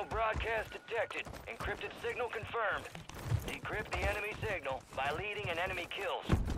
International broadcast detected. Encrypted signal confirmed. Decrypt the enemy signal by leading an enemy kills.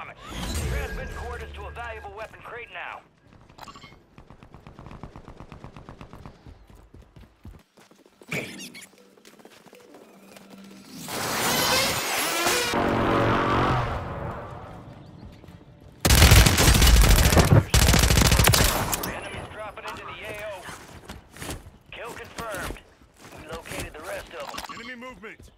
Performance. Transmitting coordinates to a valuable weapon crate now. Located the rest of them. Movement!